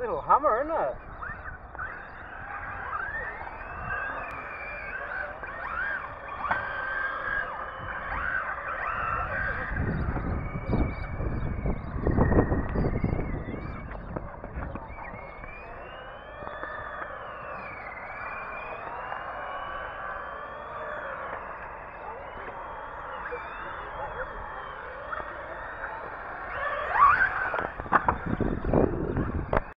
Little Hummer, isn't it?